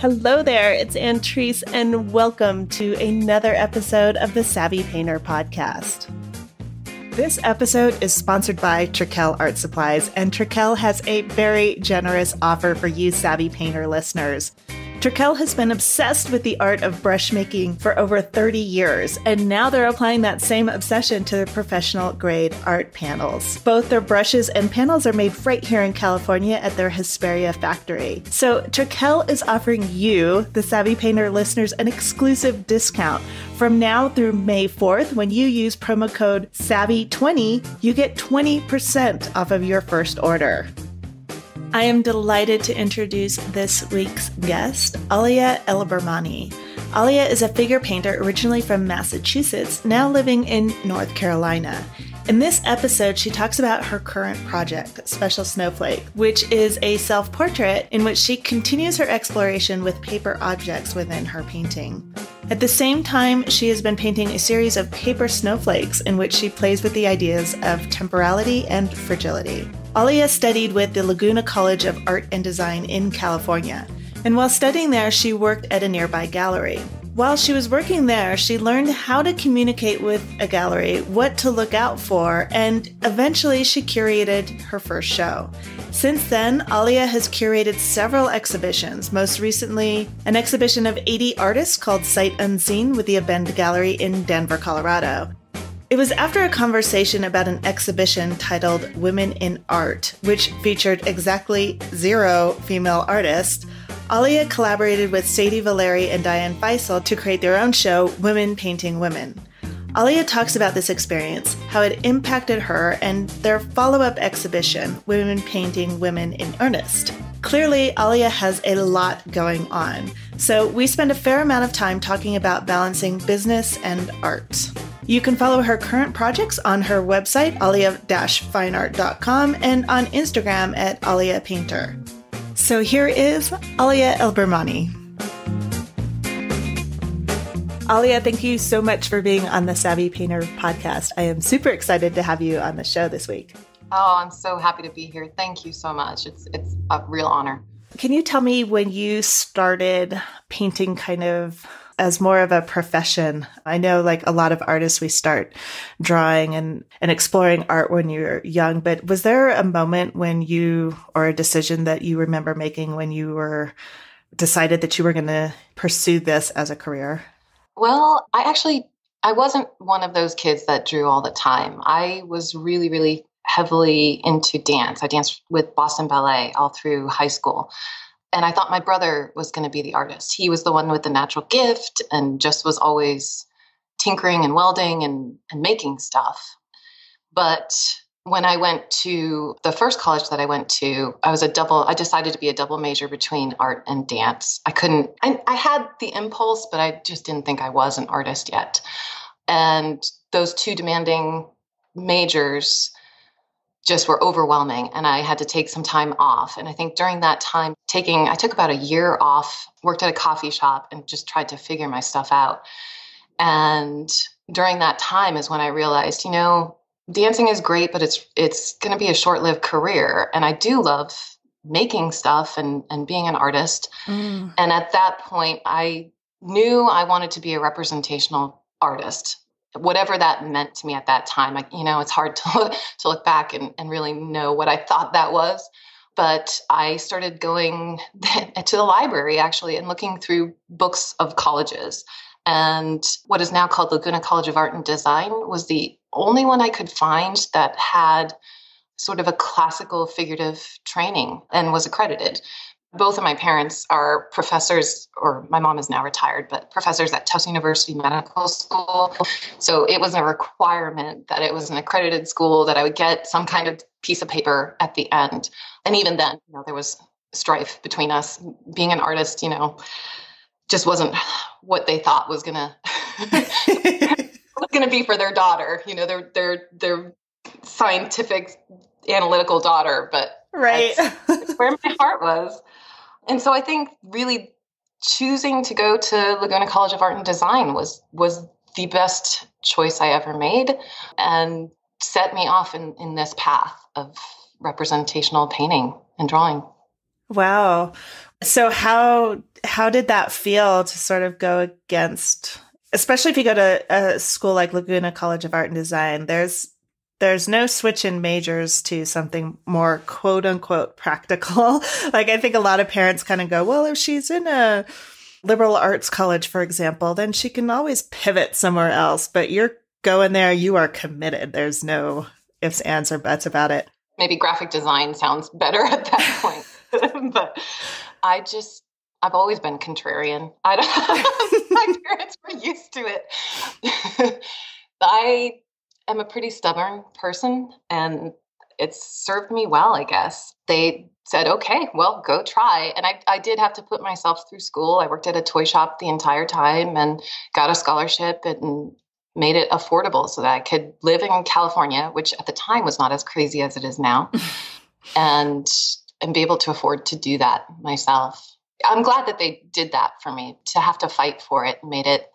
Hello there, it's Antrese, and welcome to another episode of the Savvy Painter podcast. This episode is sponsored by Trekell Art Supplies, and Trekell has a very generous offer for you, Savvy Painter listeners. Trekell has been obsessed with the art of brush making for over 30 years, and now they're applying that same obsession to their professional grade art panels. Both their brushes and panels are made right here in California at their Hesperia factory. So Trekell is offering you, the Savvy Painter listeners, an exclusive discount. From now through May 4th, when you use promo code SAVVY20, you get 20% off of your first order. I am delighted to introduce this week's guest, Alia El-Bermani. Alia is a figure painter originally from Massachusetts, now living in North Carolina. In this episode, she talks about her current project, Special Snowflake, which is a self portrait in which she continues her exploration with paper objects within her painting. At the same time, she has been painting a series of paper snowflakes in which she plays with the ideas of temporality and fragility. Alia studied with the Laguna College of Art and Design in California, and while studying there, she worked at a nearby gallery. While she was working there, she learned how to communicate with a gallery, what to look out for, and eventually she curated her first show. Since then, Alia has curated several exhibitions, most recently, an exhibition of 80 artists called Sight Unseen with the Abend Gallery in Denver, Colorado. It was after a conversation about an exhibition titled Women in Art, which featured exactly zero female artists. Alia collaborated with Sadie Valeri and Diane Feissel to create their own show, Women Painting Women. Alia talks about this experience, how it impacted her, and their follow up exhibition, Women Painting Women in Earnest. Clearly, Alia has a lot going on, so we spend a fair amount of time talking about balancing business and art. You can follow her current projects on her website, alia-fineart.com, and on Instagram at Alia Painter. So here is Alia El-Bermani. Alia, thank you so much for being on the Savvy Painter podcast. I am super excited to have you on the show this week. Oh, I'm so happy to be here. Thank you so much. It's it's a real honor. Can you tell me when you started painting kind of as more of a profession. I know like a lot of artists, we start drawing and, and exploring art when you're young, but was there a moment when you, or a decision that you remember making when you were decided that you were going to pursue this as a career? Well, I actually, I wasn't one of those kids that drew all the time. I was really, really heavily into dance. I danced with Boston Ballet all through high school and I thought my brother was going to be the artist. He was the one with the natural gift and just was always tinkering and welding and, and making stuff. But when I went to the first college that I went to, I was a double, I decided to be a double major between art and dance. I couldn't, I, I had the impulse, but I just didn't think I was an artist yet. And those two demanding majors just were overwhelming and I had to take some time off. And I think during that time, taking, I took about a year off, worked at a coffee shop and just tried to figure my stuff out. And during that time is when I realized, you know, dancing is great, but it's it's going to be a short-lived career. And I do love making stuff and and being an artist. Mm. And at that point, I knew I wanted to be a representational artist whatever that meant to me at that time. I, you know, it's hard to look, to look back and, and really know what I thought that was. But I started going to the library actually and looking through books of colleges. And what is now called Laguna College of Art and Design was the only one I could find that had sort of a classical figurative training and was accredited both of my parents are professors, or my mom is now retired, but professors at Tufts University Medical School. So it was a requirement that it was an accredited school that I would get some kind of piece of paper at the end. And even then, you know, there was strife between us. Being an artist, you know, just wasn't what they thought was gonna was gonna be for their daughter. You know, their their their scientific analytical daughter, but right that's, where my heart was. And so I think really choosing to go to Laguna College of Art and Design was was the best choice I ever made and set me off in, in this path of representational painting and drawing. Wow. So how how did that feel to sort of go against especially if you go to a school like Laguna College of Art and Design, there's there's no switch in majors to something more quote unquote practical. like I think a lot of parents kind of go, well, if she's in a liberal arts college, for example, then she can always pivot somewhere else. But you're going there, you are committed. There's no ifs, ands, or buts about it. Maybe graphic design sounds better at that point. but I just I've always been contrarian. I don't, my parents were used to it. I am a pretty stubborn person and it's served me well, I guess. They said, okay, well, go try. And I, I did have to put myself through school. I worked at a toy shop the entire time and got a scholarship and made it affordable so that I could live in California, which at the time was not as crazy as it is now, and and be able to afford to do that myself. I'm glad that they did that for me. To have to fight for it made it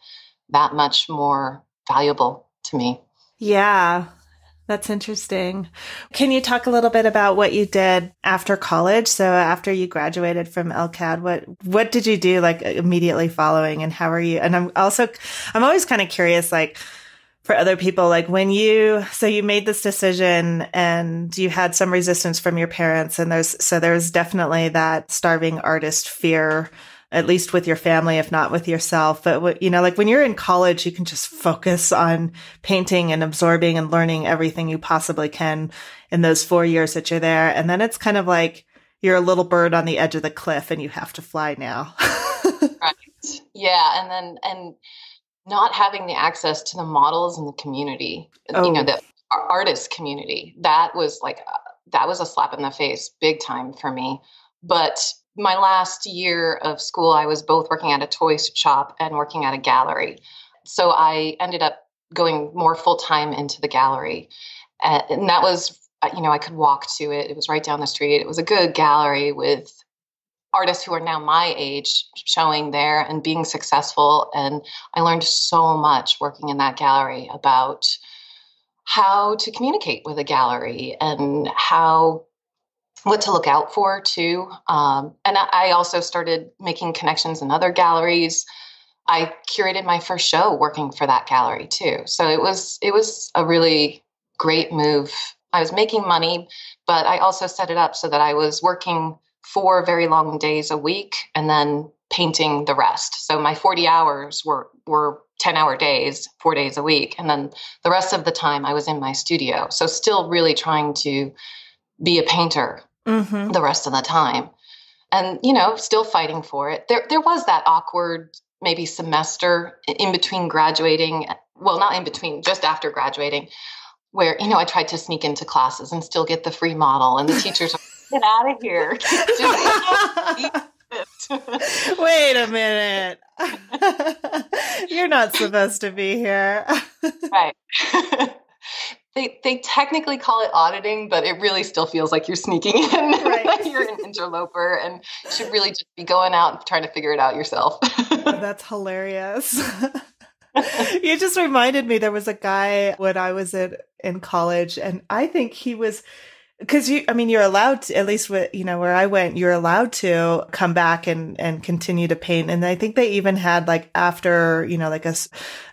that much more valuable to me. Yeah, that's interesting. Can you talk a little bit about what you did after college? So after you graduated from LCAD, what what did you do like immediately following and how are you? And I'm also I'm always kind of curious like for other people like when you so you made this decision and you had some resistance from your parents and there's so there's definitely that starving artist fear at least with your family, if not with yourself. But you know, like when you're in college, you can just focus on painting and absorbing and learning everything you possibly can in those four years that you're there. And then it's kind of like you're a little bird on the edge of the cliff and you have to fly now. right. Yeah. And then, and not having the access to the models and the community, oh. you know, oh. the artist community, that was like, uh, that was a slap in the face big time for me. But my last year of school, I was both working at a toy shop and working at a gallery. So I ended up going more full time into the gallery. And that was, uh, you know, I could walk to it. It was right down the street. It was a good gallery with artists who are now my age showing there and being successful. And I learned so much working in that gallery about how to communicate with a gallery and how what to look out for too. Um, and I also started making connections in other galleries. I curated my first show working for that gallery too. So it was it was a really great move. I was making money, but I also set it up so that I was working four very long days a week and then painting the rest. So my 40 hours were were 10 hour days, 4 days a week, and then the rest of the time I was in my studio. So still really trying to be a painter mm-hmm. the rest of the time. And, you know, still fighting for it. There, there was that awkward, maybe semester in between graduating. Well, not in between, just after graduating, where, you know, I tried to sneak into classes and still get the free model. And the teachers, get out of here. Wait a minute. You're not supposed to be here. right they they technically call it auditing, but it really still feels like you're sneaking in. Right. you're an interloper and should really just be going out and trying to figure it out yourself. Oh, that's hilarious. you just reminded me there was a guy when I was in in college and I think he was because you i mean you're allowed to at least with you know where i went you're allowed to come back and and continue to paint. And i think they even had like after you know like a,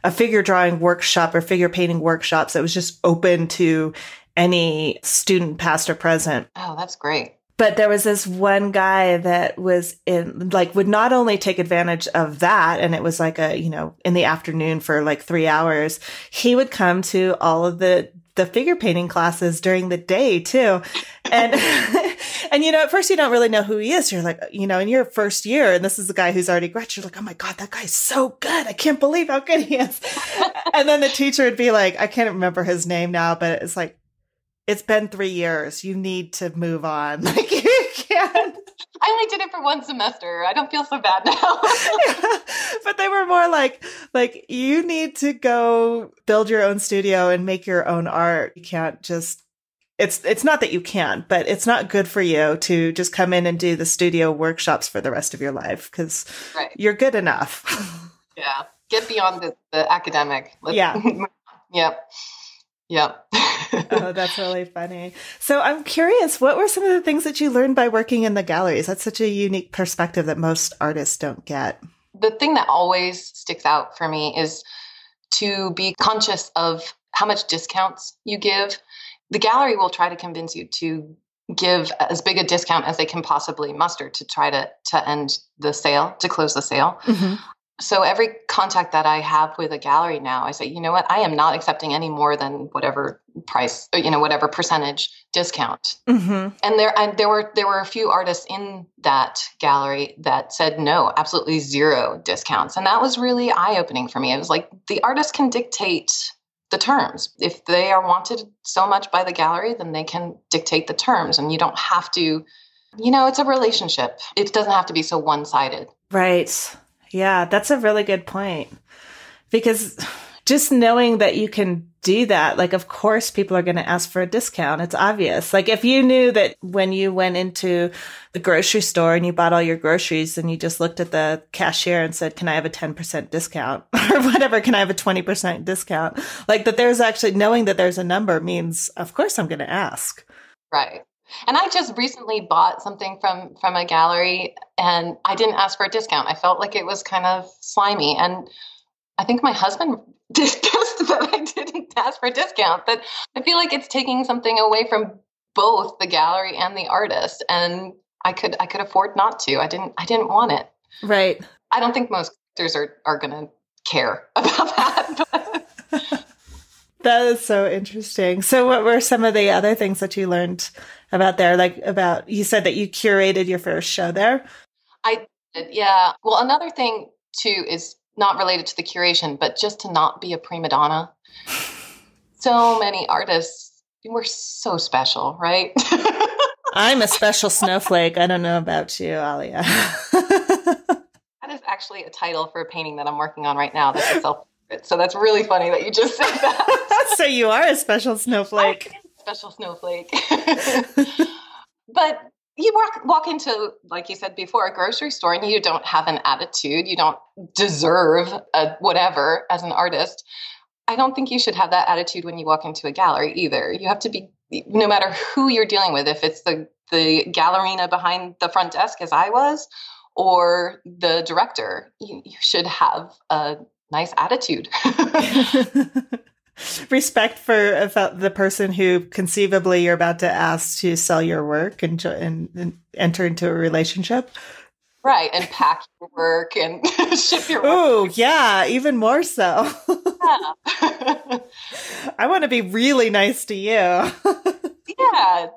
a figure drawing workshop or figure painting workshops that was just open to any student past or present. Oh that's great. But there was this one guy that was in like would not only take advantage of that and it was like a you know in the afternoon for like three hours he would come to all of the the figure painting classes during the day too. And, and, you know, at first you don't really know who he is. You're like, you know, in your first year, and this is the guy who's already graduated, you're like, oh my God, that guy's so good. I can't believe how good he is. and then the teacher would be like, I can't remember his name now, but it's like, it's been three years. You need to move on. Like you can't. I only did it for one semester. I don't feel so bad now. yeah. But they were more like, like you need to go build your own studio and make your own art. You can't just. It's it's not that you can't, but it's not good for you to just come in and do the studio workshops for the rest of your life because right. you're good enough. yeah, get beyond the, the academic. Let's, yeah. yep. Yep. Oh, that's really funny. So I'm curious, what were some of the things that you learned by working in the galleries? That's such a unique perspective that most artists don't get. The thing that always sticks out for me is to be conscious of how much discounts you give. The gallery will try to convince you to give as big a discount as they can possibly muster to try to to end the sale, to close the sale. Mm-hmm so every contact that I have with a gallery now, I say, you know what, I am not accepting any more than whatever price, you know, whatever percentage discount. Mm-hmm. And there, and there were there were a few artists in that gallery that said no, absolutely zero discounts, and that was really eye opening for me. It was like the artist can dictate the terms. If they are wanted so much by the gallery, then they can dictate the terms, and you don't have to. You know, it's a relationship. It doesn't have to be so one sided. Right. Yeah, that's a really good point. Because just knowing that you can do that, like, of course, people are going to ask for a discount. It's obvious. Like, if you knew that when you went into the grocery store and you bought all your groceries and you just looked at the cashier and said, Can I have a 10% discount or whatever? Can I have a 20% discount? Like, that there's actually knowing that there's a number means, of course, I'm going to ask. Right. And I just recently bought something from from a gallery and I didn't ask for a discount. I felt like it was kind of slimy and I think my husband discussed that I didn't ask for a discount. But I feel like it's taking something away from both the gallery and the artist and I could I could afford not to. I didn't I didn't want it. Right. I don't think most collectors are are going to care about that. that is so interesting. So what were some of the other things that you learned about there? Like about you said that you curated your first show there. I did, yeah. Well, another thing too is not related to the curation, but just to not be a prima donna. so many artists we're so special, right? I'm a special snowflake. I don't know about you, Alia. that is actually a title for a painting that I'm working on right now. That's a self so that's really funny that you just said that. so you are a special snowflake special snowflake. but you walk walk into like you said before a grocery store and you don't have an attitude you don't deserve a whatever as an artist. I don't think you should have that attitude when you walk into a gallery either. You have to be no matter who you're dealing with if it's the the gallerina behind the front desk as i was or the director you, you should have a nice attitude respect for uh, the person who conceivably you're about to ask to sell your work and, and, and enter into a relationship. Right, and pack your work and ship your work. Oh, yeah, even more so. yeah. I want to be really nice to you. yeah,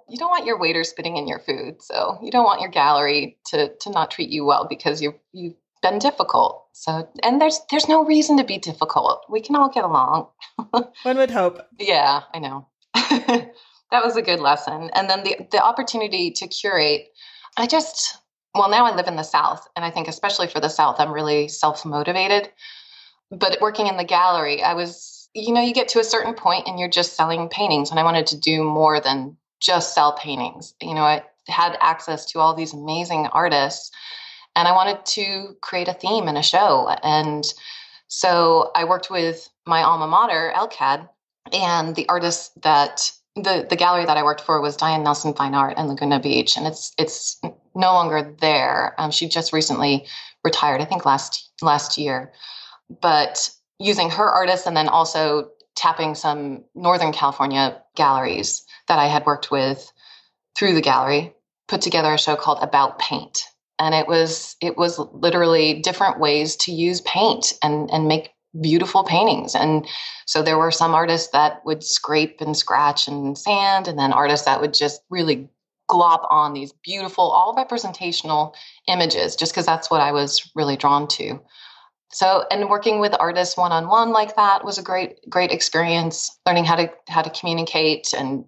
you don't want your waiter spitting in your food, so you don't want your gallery to to not treat you well because you you've been difficult. So, and there's there's no reason to be difficult. We can all get along. One would hope. Yeah, I know. that was a good lesson. And then the the opportunity to curate. I just well, now I live in the South, and I think especially for the South, I'm really self motivated. But working in the gallery, I was, you know, you get to a certain point and you're just selling paintings, and I wanted to do more than just sell paintings. You know, I had access to all these amazing artists and I wanted to create a theme and a show. And so I worked with my alma mater, LCAD, and the artist that the the gallery that I worked for was Diane Nelson Fine Art in Laguna Beach, and it's it's no longer there. Um, she just recently retired, I think last last year. But using her artists and then also tapping some Northern California galleries that I had worked with through the gallery, put together a show called About Paint and it was it was literally different ways to use paint and and make beautiful paintings. And so there were some artists that would scrape and scratch and sand and then artists that would just really glop on these beautiful all representational images just because that's what i was really drawn to. So and working with artists one-on-one like that was a great great experience learning how to how to communicate and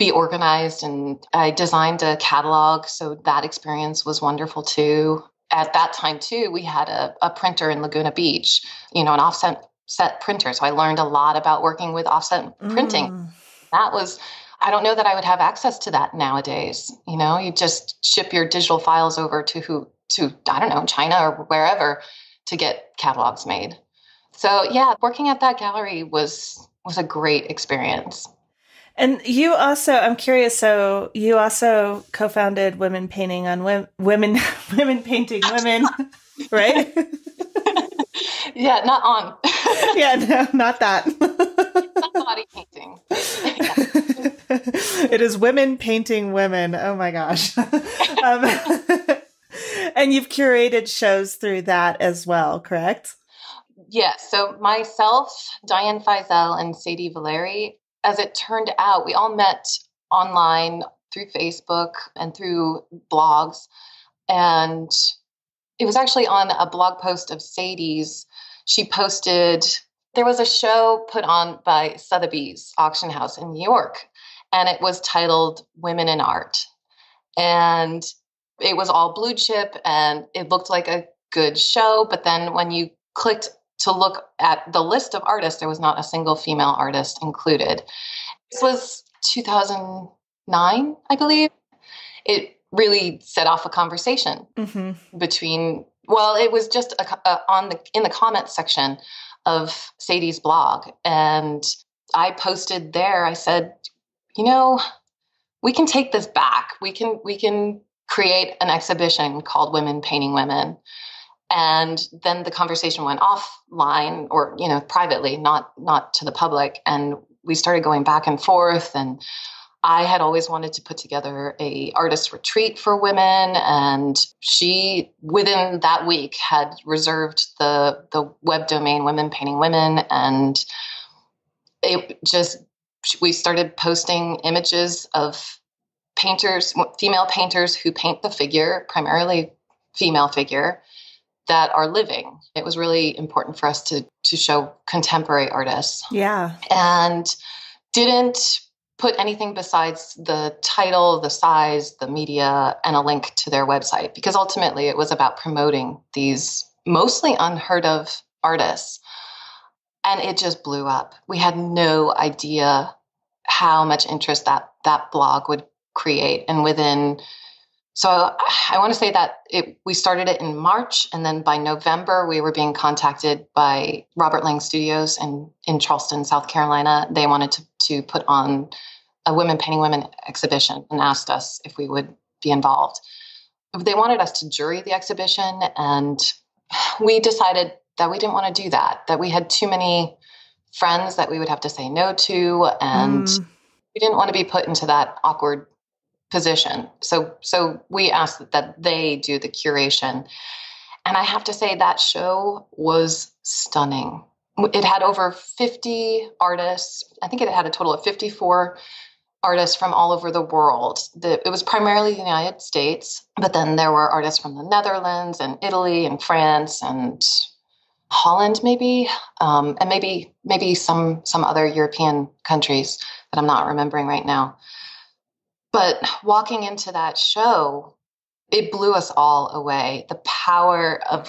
be organized and I designed a catalog. So that experience was wonderful too. At that time too, we had a, a printer in Laguna Beach, you know, an offset set printer. So I learned a lot about working with offset printing. Mm. That was I don't know that I would have access to that nowadays. You know, you just ship your digital files over to who to I don't know, China or wherever to get catalogs made. So yeah, working at that gallery was was a great experience. And you also, I'm curious. So you also co-founded Women Painting on Women, Women, Women Painting Women, right? yeah, not on. yeah, no, not that. not body painting. it is women painting women. Oh my gosh. Um, and you've curated shows through that as well, correct? Yes. So myself, Diane Feissel, and Sadie Valeri, as it turned out, we all met online through Facebook and through blogs. And it was actually on a blog post of Sadie's. She posted, there was a show put on by Sotheby's Auction House in New York, and it was titled Women in Art. And it was all blue chip and it looked like a good show. But then when you clicked to look at the list of artists, there was not a single female artist included. This was 2009, I believe. It really set off a conversation mm-hmm. between. Well, it was just a, a, on the in the comments section of Sadie's blog, and I posted there. I said, you know, we can take this back. We can we can create an exhibition called Women Painting Women and then the conversation went offline or you know privately not not to the public. And we started going back and forth. And i had always wanted to put together a artist retreat for women. And she within that week had reserved the the web domain women painting women. And it just we started posting images of painters female painters who paint the figure primarily female figure that are living. It was really important for us to to show contemporary artists. Yeah. And didn't put anything besides the title, the size, the media, and a link to their website because ultimately it was about promoting these mostly unheard of artists. And it just blew up. We had no idea how much interest that that blog would create. And within so I want to say that it, we started it in March, and then by November we were being contacted by Robert Lange Studios in in Charleston, South Carolina. They wanted to to put on a Women Painting Women exhibition and asked us if we would be involved. They wanted us to jury the exhibition, and we decided that we didn't want to do that. That we had too many friends that we would have to say no to, and mm. we didn't want to be put into that awkward position. So so we asked that, they do the curation. And I have to say that show was stunning. It had over 50 artists. I think it had a total of 54 artists from all over the world. The, it was primarily the United States, but then there were artists from the Netherlands and Italy and France and Holland, maybe, um, and maybe maybe some some other European countries that I'm not remembering right now. But walking into that show, it blew us all away. The power of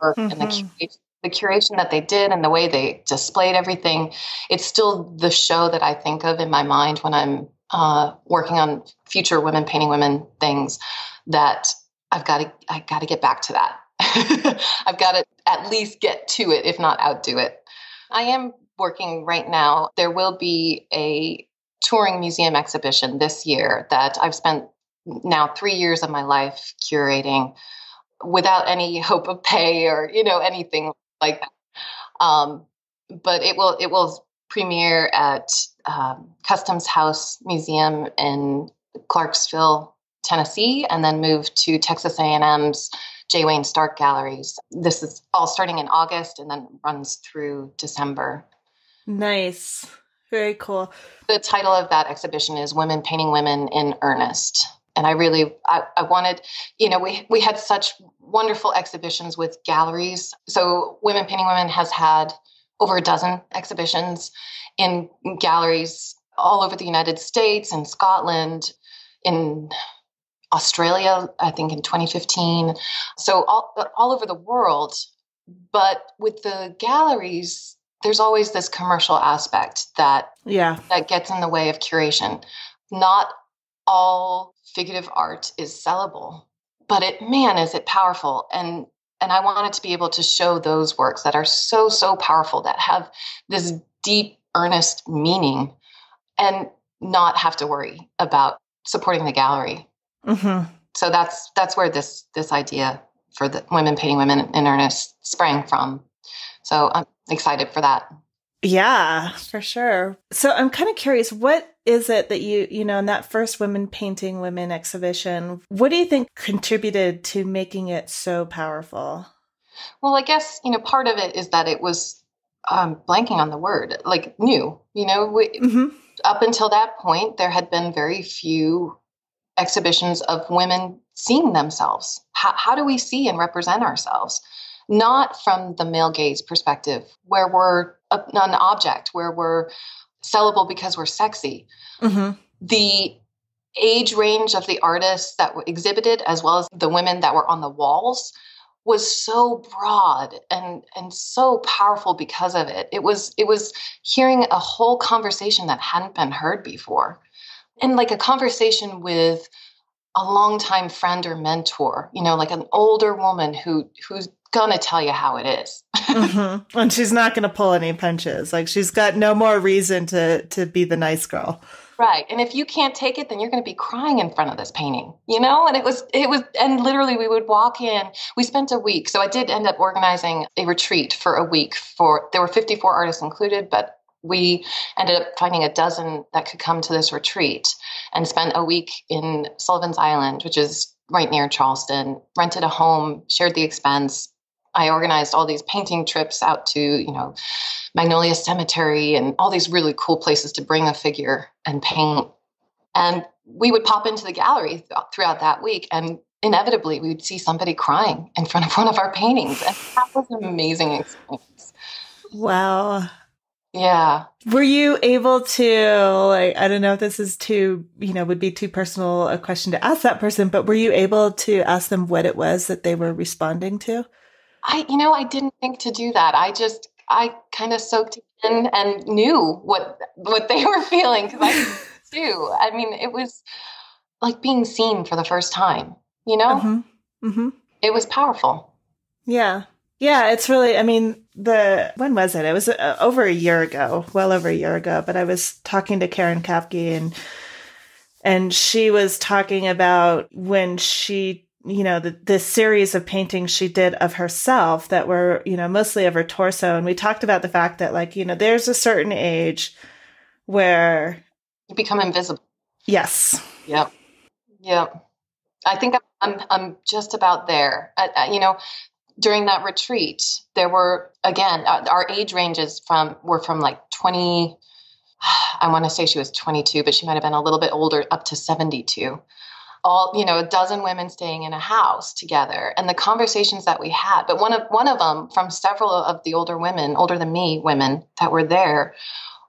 work mm-hmm. and the mm-hmm. curation, the curation that they did and the way they displayed everything. It's still the show that I think of in my mind when I'm uh, working on future women painting women things. That I've got to I got to get back to that. I've got to at least get to it, if not outdo it. I am working right now. There will be a touring museum exhibition this year that I've spent now three years of my life curating without any hope of pay or you know anything like that. Um, but it will it will premiere at um, Customs House Museum in Clarksville, Tennessee, and then move to Texas A&M's J. Wayne Stark Galleries. This is all starting in August and then runs through December. Nice. Very cool. The title of that exhibition is Women Painting Women in Earnest. And I really I, I wanted, you know, we we had such wonderful exhibitions with galleries. So Women Painting Women has had over a dozen exhibitions in galleries all over the United States and Scotland, in Australia, I think in 2015. So all all over the world. But with the galleries, there's always this commercial aspect that yeah that gets in the way of curation not all figurative art is sellable but it man is it powerful and and i wanted to be able to show those works that are so so powerful that have this deep earnest meaning and not have to worry about supporting the gallery. Mm-hmm. So that's that's where this this idea for the women painting women in earnest sprang from. So I'm excited for that. Yeah, for sure. So I'm kind of curious, what is it that you, you know, in that first women painting women exhibition, what do you think contributed to making it so powerful? Well, I guess, you know, part of it is that it was um, blanking on the word, like new, you know, we, mm-hmm. up until that point, there had been very few exhibitions of women seeing themselves. How, how do we see and represent ourselves? Not from the male gaze perspective, where we're a, an object, where we're sellable because we're sexy. Mm-hmm. The age range of the artists that were exhibited, as well as the women that were on the walls, was so broad and and so powerful because of it. It was it was hearing a whole conversation that hadn't been heard before. And like a conversation with a longtime friend or mentor, you know, like an older woman who who's gonna tell you how it is. mm-hmm. And she's not gonna pull any punches. Like she's got no more reason to to be the nice girl. Right. And if you can't take it, then you're going to be crying in front of this painting, you know? And it was, it was, and literally we would walk in. We spent a week. So I did end up organizing a retreat for a week for, there were 54 artists included, but we ended up finding a dozen that could come to this retreat and spent a week in Sullivan's Island, which is right near Charleston, rented a home, shared the expense, I organized all these painting trips out to, you know, Magnolia Cemetery and all these really cool places to bring a figure and paint. And we would pop into the gallery th- throughout that week and inevitably we would see somebody crying in front of one of our paintings. And that was an amazing experience. Wow. Yeah. Were you able to like I don't know if this is too, you know, would be too personal a question to ask that person, but were you able to ask them what it was that they were responding to? I, you know, I didn't think to do that. I just, I kind of soaked in and knew what what they were feeling because I too. I mean, it was like being seen for the first time. You know, mm-hmm. Mm-hmm. it was powerful. Yeah, yeah. It's really. I mean, the when was it? It was uh, over a year ago, well over a year ago. But I was talking to Karen Kaapcke and and she was talking about when she you know, the, this series of paintings she did of herself that were, you know, mostly of her torso. And we talked about the fact that, like, you know, there's a certain age where you become invisible. Yes. Yep. Yep. I think I'm, I'm, I'm just about there. Uh, uh, you know, during that retreat, there were, again, uh, our age ranges from, were from like 20, I want to say she was 22, but she might have been a little bit older, up to 72 all you know a dozen women staying in a house together and the conversations that we had. But one of one of them from several of the older women older than me women that were there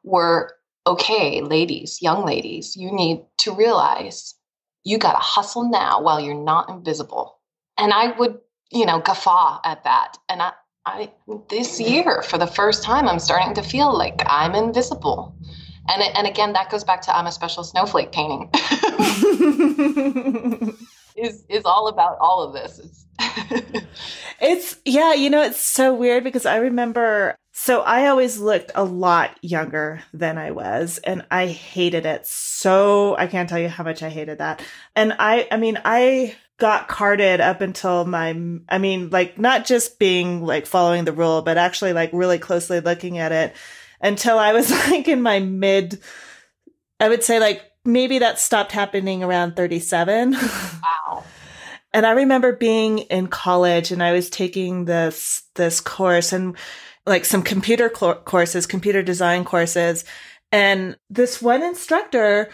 were okay ladies young ladies you need to realize you got to hustle now while you're not invisible. And i would you know guffaw at that. And i I this year for the first time I'm starting to feel like I'm invisible. And and again, that goes back to I'm a special snowflake painting. is is all about all of this. It's, it's yeah, you know, it's so weird because I remember so I always looked a lot younger than I was and I hated it. So I can't tell you how much I hated that. And I I mean, I got carded up until my I mean, like not just being like following the rule, but actually like really closely looking at it until I was like in my mid, I would say like maybe that stopped happening around 37. Wow. and I remember being in college and I was taking this, this course and like some computer cl- courses, computer design courses. And this one instructor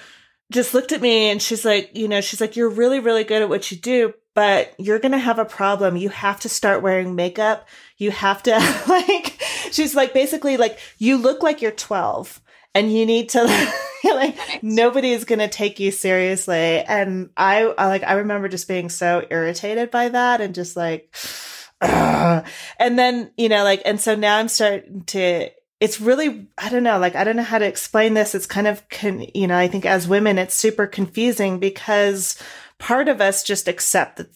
just looked at me and she's like, you know, she's like, you're really, really good at what you do, but you're going to have a problem. You have to start wearing makeup. You have to like, she's like, basically like, you look like you're 12 and you need to like, nobody is going to take you seriously. And I, I like, I remember just being so irritated by that and just like, Ugh. and then, you know, like, and so now I'm starting to, it's really, I don't know, like, I don't know how to explain this. It's kind of, con- you know, I think as women, it's super confusing because part of us just accept that,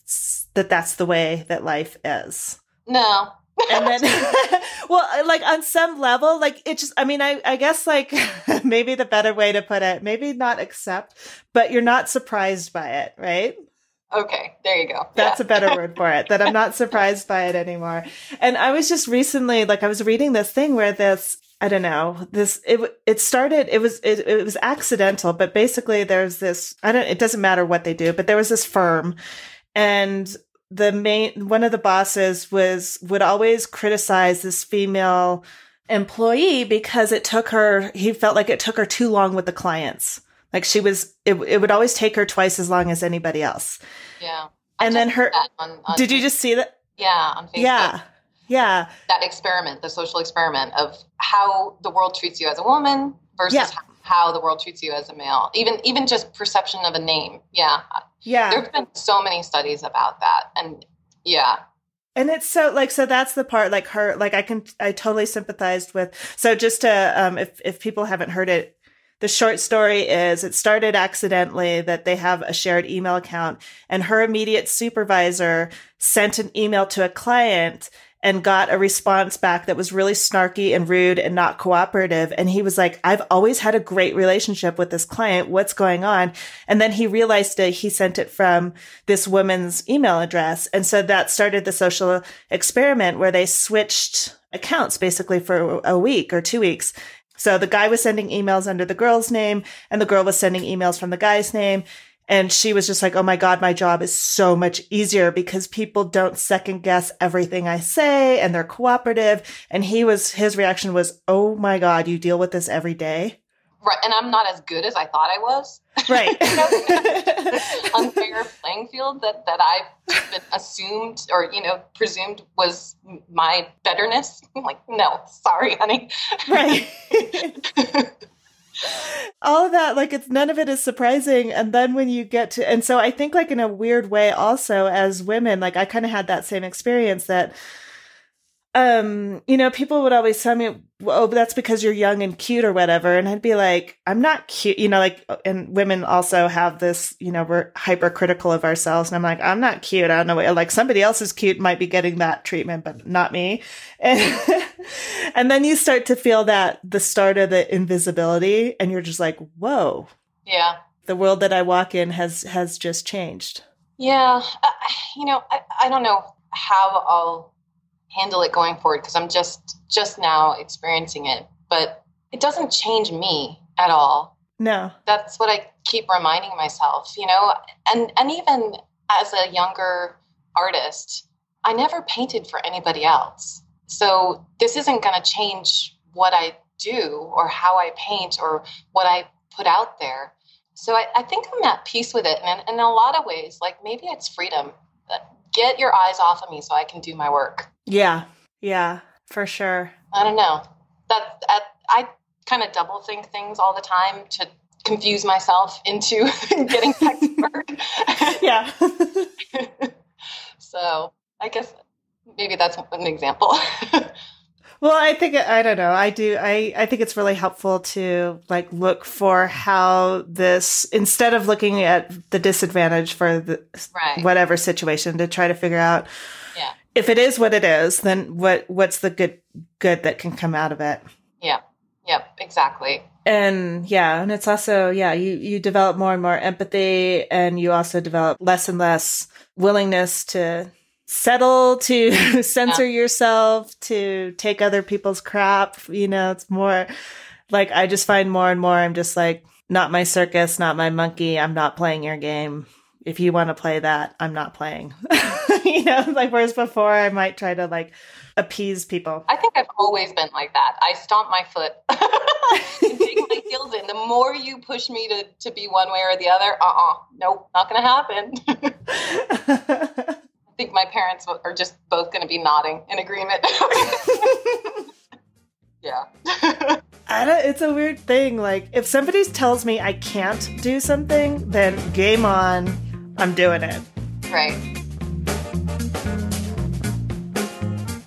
that that's the way that life is. No. And then well uh, like on some level like it just i mean i i guess like maybe the better way to put it maybe not accept but you're not surprised by it right okay there you go that's yeah. a better word for it that i'm not surprised by it anymore and i was just recently like i was reading this thing where this I don't know. This it it started. It was it, it was accidental, but basically there's this. I don't. It doesn't matter what they do, but there was this firm, and the main one of the bosses was would always criticize this female employee because it took her he felt like it took her too long with the clients. Like she was it, it would always take her twice as long as anybody else. Yeah. I and then her on, on did you just see that? Yeah on Facebook. yeah yeah. That experiment the social experiment of how the world treats you as a woman versus yeah. how the world treats you as a male. Even even just perception of a name. Yeah yeah. There've been so many studies about that. And yeah. And it's so like so that's the part like her like I can I totally sympathized with so just to um if if people haven't heard it the short story is it started accidentally that they have a shared email account and her immediate supervisor sent an email to a client and got a response back that was really snarky and rude and not cooperative. And he was like, I've always had a great relationship with this client. What's going on? And then he realized that he sent it from this woman's email address. And so that started the social experiment where they switched accounts basically for a week or two weeks. So the guy was sending emails under the girl's name and the girl was sending emails from the guy's name. And she was just like, Oh my God, my job is so much easier because people don't second guess everything I say and they're cooperative. And he was, his reaction was, Oh my God, you deal with this every day. Right. And I'm not as good as I thought I was. Right. unfair playing field that, that I've assumed or, you know, presumed was my betterness. I'm like, no, sorry, honey. Right all of that like it's none of it is surprising. And then when you get to and so i think like in a weird way also as women like i kind of had that same experience that um, you know, people would always tell me, oh, that's because you're young and cute or whatever. And I'd be like, I'm not cute, you know, like, and women also have this, you know, we're hypercritical of ourselves. And I'm like, I'm not cute. I don't know. Like somebody else is cute might be getting that treatment, but not me. And, and then you start to feel that the start of the invisibility and you're just like, whoa. Yeah. The world that I walk in has, has just changed. Yeah. Uh, you know, I, I don't know how I'll handle it going forward because I'm just just now experiencing it. But it doesn't change me at all. No. That's what I keep reminding myself, you know, and and even as a younger artist, I never painted for anybody else. So this isn't going to change what I do or how I paint or what I put out there. So I, I think I'm at peace with it. And in, in a lot of ways, like maybe it's freedom. Get your eyes off of me so I can do my work. Yeah. Yeah, for sure. I don't know. That, that I kind of double think things all the time to confuse myself into getting back to work. yeah. so I guess maybe that's an example. Well, I think I don't know. I do. I I think it's really helpful to like look for how this instead of looking at the disadvantage for the right. whatever situation to try to figure out if it is what it is, then what what's the good good that can come out of it? Yeah. Yep, exactly. And yeah, and it's also yeah, you you develop more and more empathy and you also develop less and less willingness to settle to censor yeah. yourself to take other people's crap, you know, it's more like I just find more and more I'm just like not my circus, not my monkey, I'm not playing your game if you want to play that, I'm not playing. you know, like whereas before I might try to like appease people. I think I've always been like that. I stomp my foot dig my heels in. The more you push me to, to be one way or the other, uh uh-uh, uh nope, not going to happen. I think my parents are just both going to be nodding in agreement. yeah. I don't, it's a weird thing. Like, if somebody tells me I can't do something, then game on I'm doing it. Right.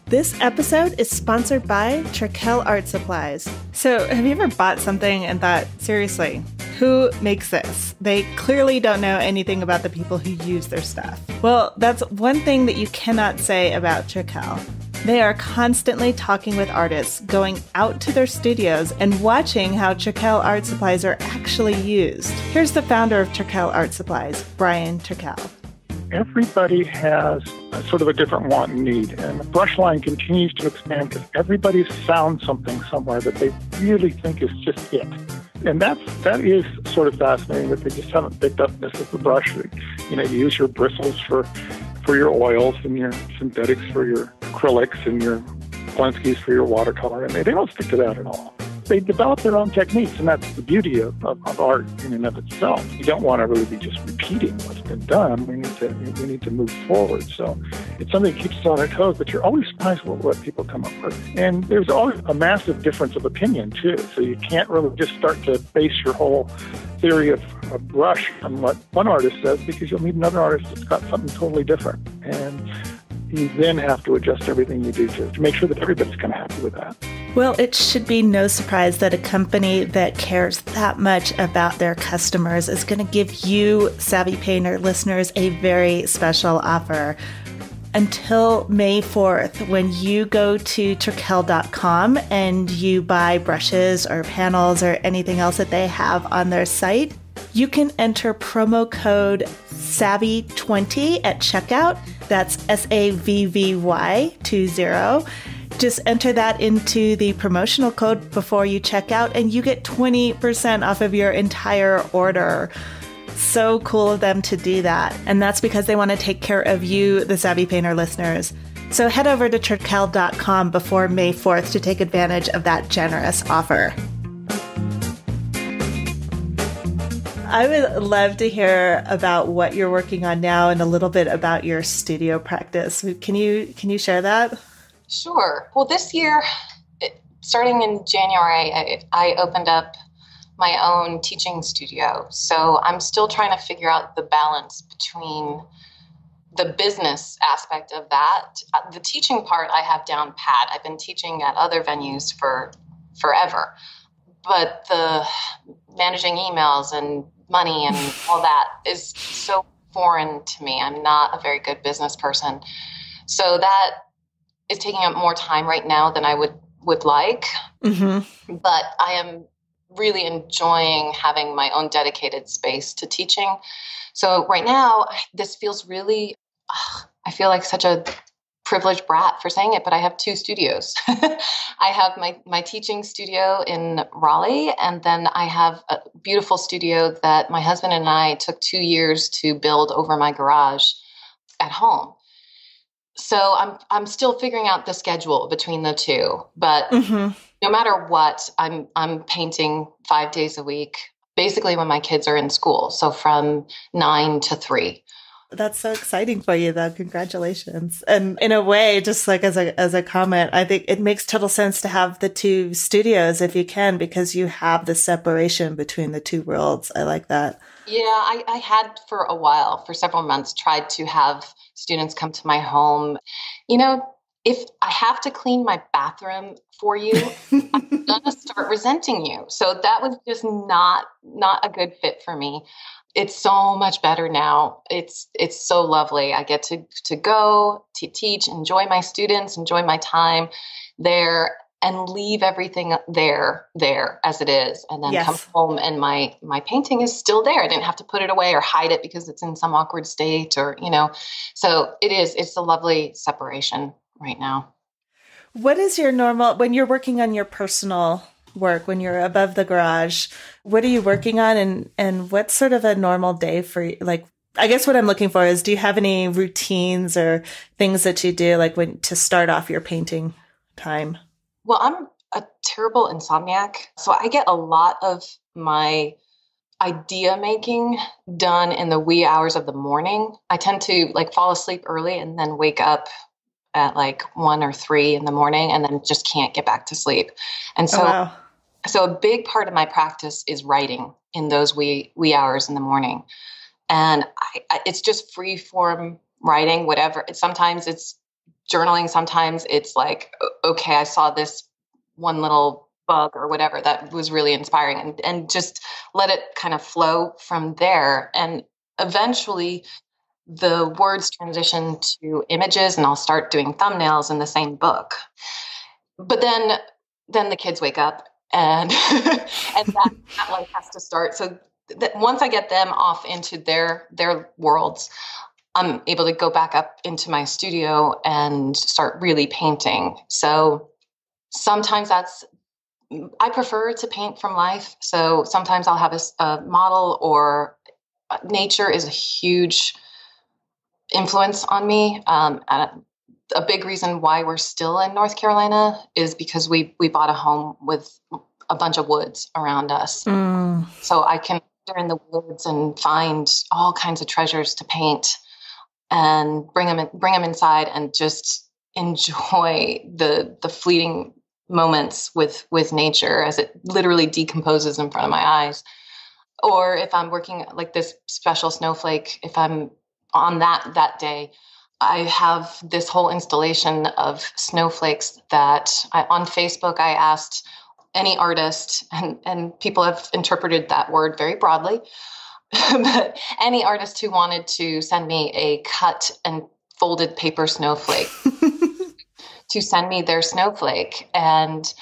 This episode is sponsored by Trekell Art Supplies. So, have you ever bought something and thought, seriously, who makes this? They clearly don't know anything about the people who use their stuff. Well, that's one thing that you cannot say about Trekell. They are constantly talking with artists, going out to their studios, and watching how Trekell art supplies are actually used. Here's the founder of Trekell Art Supplies, Brian Trekell. Everybody has sort of a different want and need, and the brush line continues to expand because everybody's found something somewhere that they really think is just it and that's that is sort of fascinating that they just haven't picked up this as a brush. You know, you use your bristles for for your oils and your synthetics for your acrylics and your Kolinskys for your watercolor, and they, they don't stick to that at all they develop their own techniques, and that's the beauty of, of, of, art in and of itself. You don't want to really be just repeating what's been done. We need to we need to move forward. So it's something that keeps us on our toes, but you're always surprised with what people come up with. And there's always a massive difference of opinion too. So you can't really just start to base your whole theory of a brush on what one artist says because you'll meet another artist that's got something totally different. And you then have to adjust everything you do to, to make sure that everybody's kind of happy with that. Well, it should be no surprise that a company that cares that much about their customers is going to give you, Savvy Painter listeners, a very special offer. Until May 4th, when you go to Trekell.com and you buy brushes or panels or anything else that they have on their site, you can enter promo code SAVVY20 at checkout. That's S A V V Y 20. Just enter that into the promotional code before you check out, and you get 20% off of your entire order. So cool of them to do that. And that's because they want to take care of you, the Savvy Painter listeners. So head over to Trekell.com before May 4th to take advantage of that generous offer. I would love to hear about what you're working on now and a little bit about your studio practice. Can you can you share that? Sure. Well, this year, starting in January, I, I opened up my own teaching studio. So I'm still trying to figure out the balance between the business aspect of that. The teaching part I have down pat. I've been teaching at other venues for forever. But the managing emails and money and all that is so foreign to me. I'm not a very good business person. So that is taking up more time right now than I would would like. Mm-hmm. But I am really enjoying having my own dedicated space to teaching. So right now, this feels really. I feel like such a privileged brat for saying it, but I have two studios. I have my, my teaching studio in Raleigh, and then I have a beautiful studio that my husband and I took two years to build over my garage at home. So I'm I'm still figuring out the schedule between the two, but mm-hmm. no matter what, I'm I'm painting five days a week, basically when my kids are in school. So from nine to three. That's so exciting for you though. Congratulations. And in a way, just like as a, as a comment, I think it makes total sense to have the two studios if you can, because you have the separation between the two worlds. I like that. Yeah, I, I had for a while, for several months, tried to have students come to my home. You know, if I have to clean my bathroom for you, I'm gonna start resenting you. So that was just not not a good fit for me it's so much better now. It's it's so lovely. I get to to go to teach, enjoy my students, enjoy my time there and leave everything there there as it is and then yes. come home and my my painting is still there i didn't have to put it away or hide it because it's in some awkward state or you know so it is it's a lovely separation right now what is your normal when you're working on your personal work when you're above the garage? What are you working on and and what's sort of a normal day for you? Like I guess what I'm looking for is do you have any routines or things that you do like when to start off your painting time? Well, I'm a terrible insomniac. So I get a lot of my idea making done in the wee hours of the morning. I tend to like fall asleep early and then wake up at like one or three in the morning and then just can't get back to sleep. And oh, so oh, wow. So a big part of my practice is writing in those wee wee hours in the morning, and I, I, it's just free form writing, whatever. sometimes it's journaling. Sometimes it's like, okay, I saw this one little bug or whatever that was really inspiring, and and just let it kind of flow from there. And eventually, the words transition to images and I'll start doing thumbnails in the same book. But then then the kids wake up and and that, that life has to start. So that once I get them off into their their worlds, I'm able to go back up into my studio and start really painting. So sometimes that's I prefer to paint from life. So sometimes I'll have a, a model or uh, nature is a huge influence on me. Um, a big reason why we're still in North Carolina is because we we bought a home with a bunch of woods around us. Mm. So I can wander in the woods and find all kinds of treasures to paint and bring them in, bring them inside and just enjoy the the fleeting moments with with nature as it literally decomposes in front of my eyes or if i'm working like this special snowflake if i'm on that that day i have this whole installation of snowflakes that I, on facebook i asked any artist and and people have interpreted that word very broadly but any artist who wanted to send me a cut and folded paper snowflake to send me their snowflake. And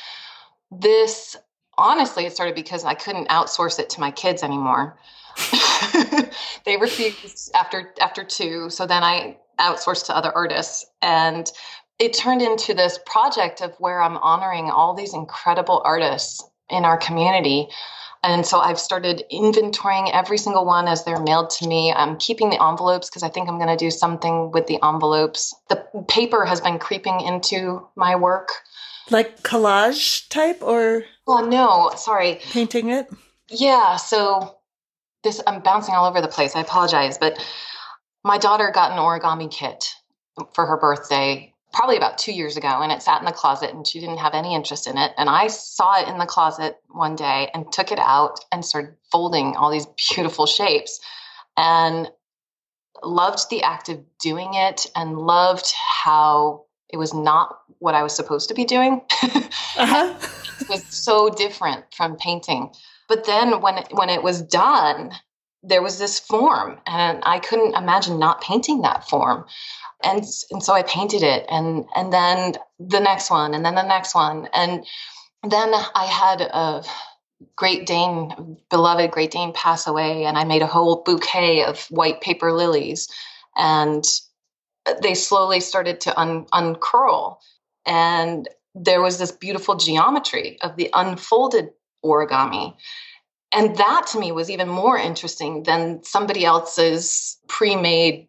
this, honestly, it started because I couldn't outsource it to my kids anymore. they refused after after two, so then I outsourced to other artists, and it turned into this project of where I'm honoring all these incredible artists in our community and so I've started inventorying every single one as they're mailed to me. I'm keeping the envelopes because I think I'm going to do something with the envelopes. The paper has been creeping into my work. Like collage type or? Oh, no, sorry. Painting it? Yeah. So this, I'm bouncing all over the place. I apologize. But my daughter got an origami kit for her birthday probably about two years ago and it sat in the closet and she didn't have any interest in it. And I saw it in the closet one day and took it out and started folding all these beautiful shapes and loved the act of doing it and loved how it was not what I was supposed to be doing. uh-huh. it was so different from painting. But then when it, when it was done, there was this form and I couldn't imagine not painting that form and and so I painted it and and then the next one and then the next one and then I had a Great Dane, beloved Great Dane, pass away, and I made a whole bouquet of white paper lilies, and they slowly started to un- uncurl, and there was this beautiful geometry of the unfolded origami. And that to me was even more interesting than somebody else's pre made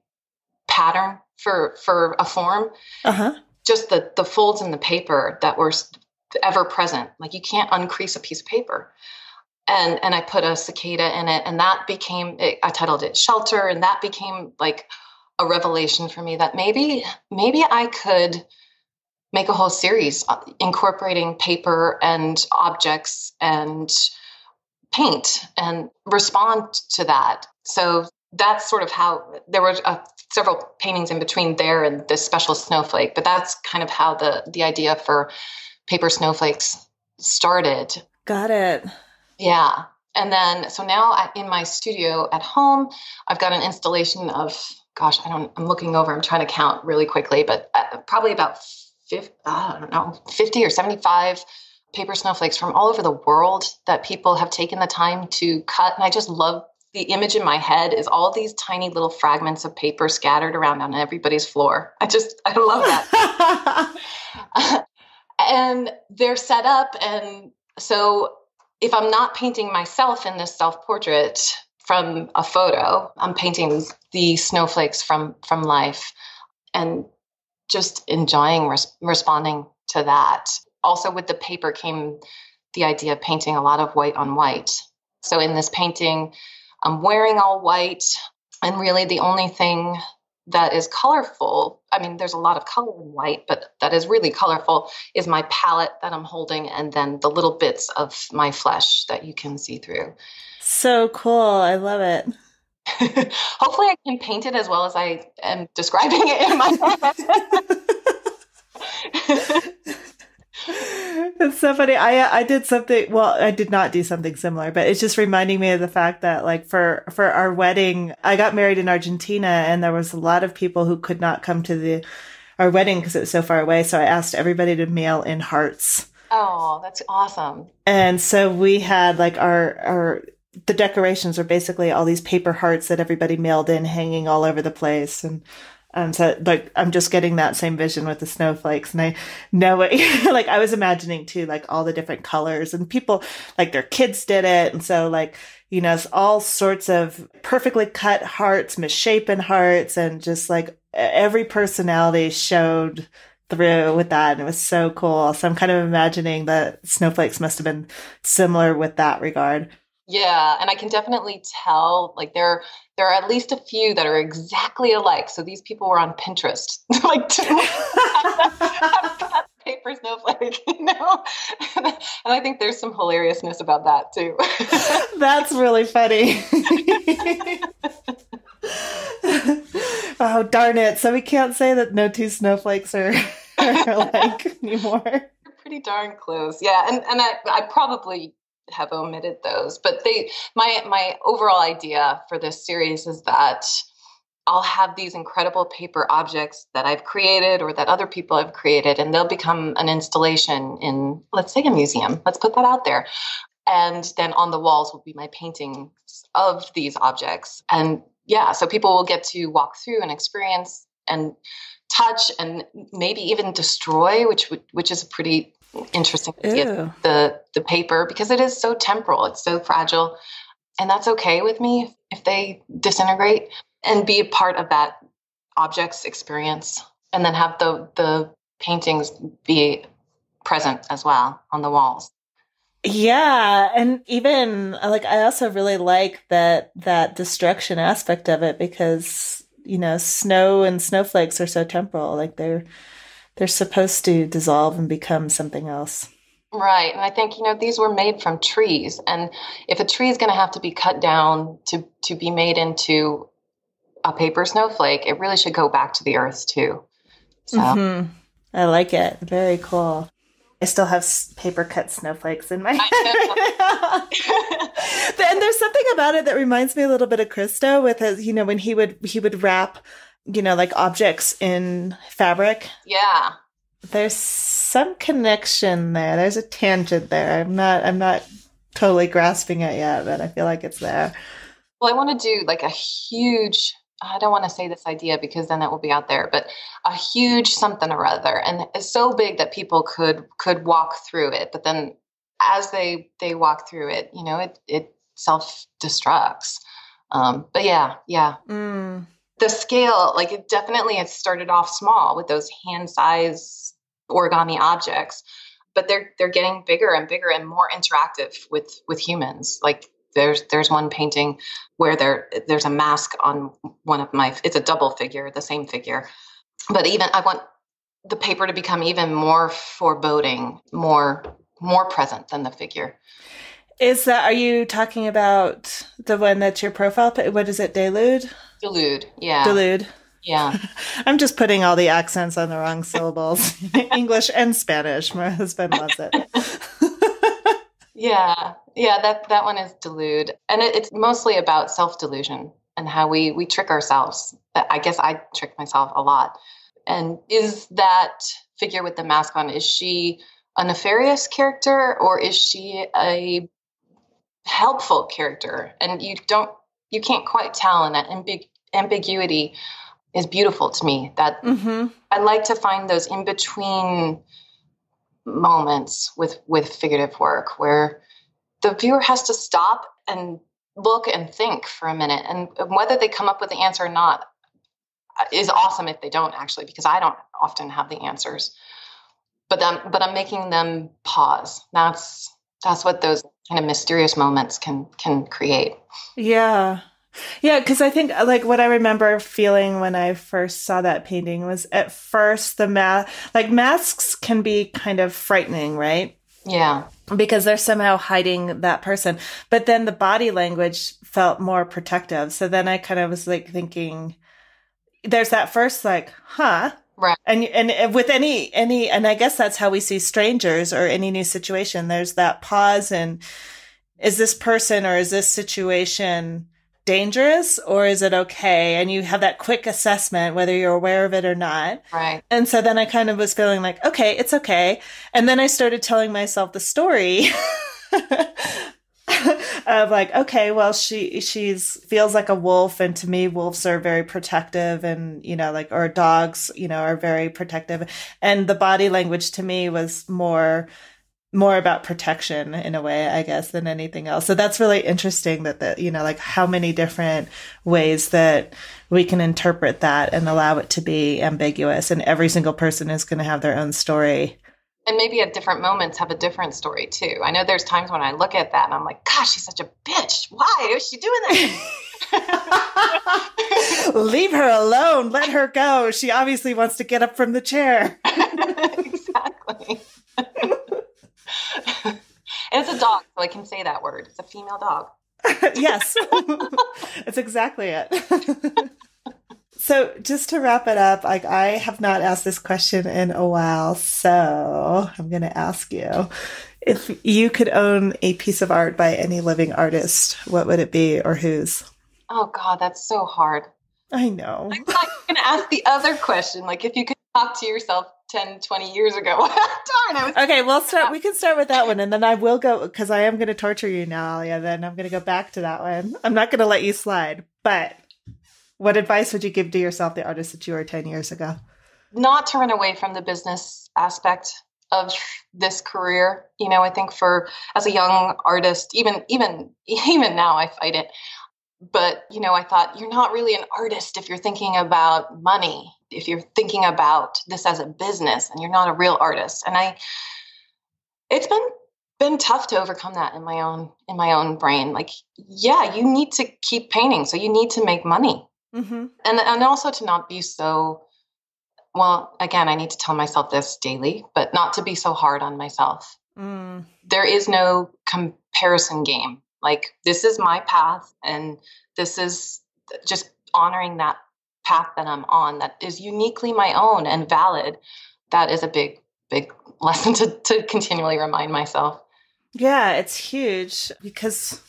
pattern for for a form. Uh-huh. Just the the folds in the paper that were ever present. Like you can't uncrease a piece of paper. And and I put a cicada in it, and that became it, I titled it Shelter, and that became like a revelation for me that maybe maybe I could make a whole series uh, incorporating paper and objects and paint and respond to that. So that's sort of how there were uh, several paintings in between there and this special snowflake but that's kind of how the the idea for paper snowflakes started. Got it. Yeah. And then so now I, in my studio at home i've got an installation of gosh i don't i'm looking over i'm trying to count really quickly but uh, probably about 50, i don't know 50 or 75 paper snowflakes from all over the world that people have taken the time to cut and i just love the image in my head is all these tiny little fragments of paper scattered around on everybody's floor. I just, I love that. and they're set up. And so if I'm not painting myself in this self portrait from a photo, I'm painting the snowflakes from, from life and just enjoying res- responding to that. Also, with the paper came the idea of painting a lot of white on white. So in this painting, I'm wearing all white, and really the only thing that is colorful i mean there's a lot of color in white but that is really colorful is my palette that i'm holding and then the little bits of my flesh that you can see through. So cool. I love it. Hopefully i can paint it as well as i am describing it in my it's so funny. I uh, I did something. Well, I did not do something similar, but it's just reminding me of the fact that, like, for for our wedding, I got married in Argentina, and there was a lot of people who could not come to the our wedding because it was so far away. So I asked everybody to mail in hearts. Oh, that's awesome! And so we had like our our the decorations are basically all these paper hearts that everybody mailed in, hanging all over the place, and um, so like I'm just getting that same vision with the snowflakes, and I know it. like I was imagining too, like all the different colors, and people like their kids did it, and so like you know it's all sorts of perfectly cut hearts, misshapen hearts, and just like every personality showed through with that, and it was so cool. So I'm kind of imagining that snowflakes must have been similar with that regard. Yeah, and I can definitely tell like there there are at least a few that are exactly alike. So these people were on Pinterest, like paper snowflake, you know. and I think there's some hilariousness about that too. That's really funny. oh darn it! So we can't say that no two snowflakes are, are alike anymore. You're pretty darn close, yeah. And and I I probably have omitted those. But they my my overall idea for this series is that I'll have these incredible paper objects that I've created or that other people have created, and they'll become an installation in, let's say, a museum. Let's put that out there. And then on the walls will be my paintings of these objects. And yeah, so people will get to walk through and experience and touch and maybe even destroy, which which is a pretty interesting the the paper because it is so temporal it's so fragile and that's okay with me if they disintegrate and be a part of that object's experience and then have the the paintings be present as well on the walls. Yeah and even like i also really like that that destruction aspect of it because you know snow and snowflakes are so temporal like they're they're supposed to dissolve and become something else. Right. And I think, you know, these were made from trees. And if a tree is going to have to be cut down to, to be made into a paper snowflake, it really should go back to the earth too. So mm-hmm. I like it. Very cool. I still have paper cut snowflakes in my head. and there's something about it that reminds me a little bit of Christo with his, you know, when he would he would wrap you know, like objects in fabric. Yeah. There's some connection there. There's a tangent there. I'm not I'm not totally grasping it yet, but I feel like it's there. Well, I want to do like a huge I don't want to say this idea because then it will be out there, but a huge something or other. And it's so big that people could could walk through it, but then as they they walk through it, you know, it it self destructs. Um, but yeah, yeah. Mm the scale, like it definitely had started off small with those hand size origami objects, but they're they're getting bigger and bigger and more interactive with with humans. Like there's there's one painting where there there's a mask on one of my it's a double figure, the same figure. But even I want the paper to become even more foreboding, more more present than the figure. Is that are you talking about the one that's your profile? What is it, Delude? Delude, yeah. Delude. Yeah. I'm just putting all the accents on the wrong syllables. English and Spanish. My husband loves it. yeah. Yeah, that that one is delude. And it, it's mostly about self-delusion and how we we trick ourselves. I guess I trick myself a lot. And is that figure with the mask on is she a nefarious character or is she a helpful character? And you don't you can't quite tell in that ambig- ambiguity is beautiful to me that mm-hmm. i like to find those in between moments with with figurative work where the viewer has to stop and look and think for a minute and whether they come up with the answer or not uh, is awesome if they don't actually because i don't often have the answers. But i'm but i'm making them pause. That's that's what those kind of mysterious moments can can create. Yeah yeah, because I think like what I remember feeling when I first saw that painting was at first the mask, like masks can be kind of frightening, right? Yeah. Because they're somehow hiding that person. But then the body language felt more protective. So then I kind of was like thinking, there's that first like, huh? Right. And and with any any and I guess that's how we see strangers or any new situation. There's that pause and is this person or is this situation dangerous or is it okay? And you have that quick assessment whether you're aware of it or not. Right. And so then I kind of was feeling like, okay, it's okay. And then I started telling myself the story. of like okay well she she's feels like a wolf and to me wolves are very protective and you know like or dogs you know are very protective and the body language to me was more more about protection in a way i guess than anything else so that's really interesting that that you know like how many different ways that we can interpret that and allow it to be ambiguous and every single person is going to have their own story and maybe at different moments have a different story too. I know there's times when I look at that and I'm like, gosh, she's such a bitch. Why is she doing that? Leave her alone. Let her go. She obviously wants to get up from the chair. exactly. and it's a dog, so I can say that word. It's a female dog. yes. That's exactly it. So just to wrap it up, like I have not asked this question in a while, so I'm going to ask you if you could own a piece of art by any living artist, what would it be or whose? Oh God, that's so hard. I know. I'm going to ask the other question, like if you could talk to yourself 10, 20 years ago. Darn, I was Okay, we'll start we can start with that one and then I will go cuz I am going to torture you now, Alia, then I'm going to go back to that one. I'm not going to let you slide. But what advice would you give to yourself, the artist that you were 10 years ago? Not to run away from the business aspect of this career. You know, I think for as a young artist, even even even now I fight it. But, you know, I thought you're not really an artist if you're thinking about money, if you're thinking about this as a business and you're not a real artist. And I it's been been tough to overcome that in my own in my own brain like yeah you need to keep painting so you need to make money Mm-hmm. And and also to not be so well, again, I need to tell myself this daily, but not to be so hard on myself. Mm. There is no comparison game. Like this is my path and this is just honoring that path that I'm on that is uniquely my own and valid. That is a big, big lesson to, to continually remind myself. Yeah, it's huge because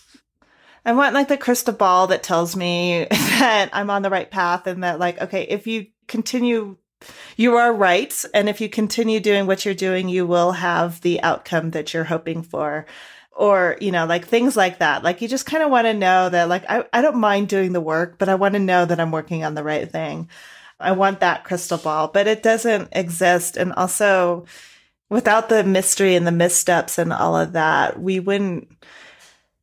I want like the crystal ball that tells me that I'm on the right path and that like, okay, if you continue, you are right. And if you continue doing what you're doing, you will have the outcome that you're hoping for. Or, you know, like things like that. Like you just kind of want to know that like, I, I don't mind doing the work, but I want to know that I'm working on the right thing. I want that crystal ball, but it doesn't exist. And also without the mystery and the missteps and all of that, we wouldn't,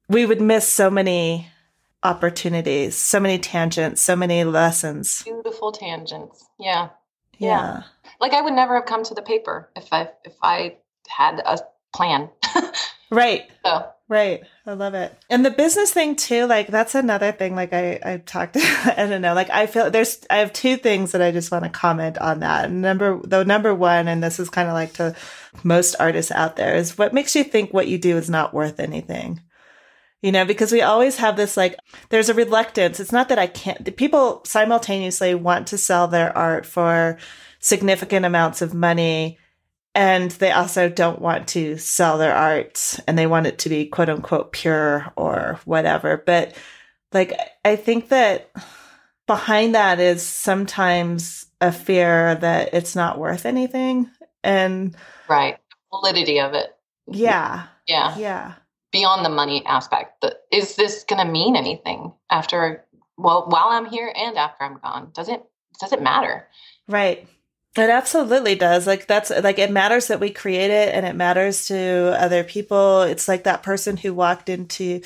we would miss so many opportunities, so many tangents, so many lessons. Beautiful tangents. Yeah. Yeah. yeah. Like I would never have come to the paper if I if I had a plan. right. So Right. I love it. And the business thing too, like that's another thing. Like I, I talked, I don't know, like I feel there's, I have two things that I just want to comment on that. Number, the number one, and this is kind of like to most artists out there is what makes you think what you do is not worth anything you know, because we always have this like, there's a reluctance. It's not that I can't, people simultaneously want to sell their art for significant amounts of money. And they also don't want to sell their art and they want it to be quote unquote pure or whatever. But like, I think that behind that is sometimes a fear that it's not worth anything. And right. Validity of it. Yeah. Yeah. Yeah beyond the money aspect. Is this going to mean anything after? Well, while I'm here and after I'm gone, does it does it matter? Right. It absolutely does. Like that's like it matters that we create it and it matters to other people. It's like that person who walked into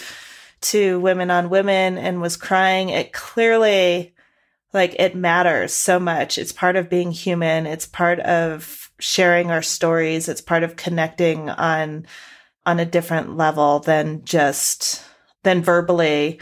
to women on women and was crying. It clearly like it matters so much. It's part of being human. It's part of sharing our stories. It's part of connecting on on a different level than just than verbally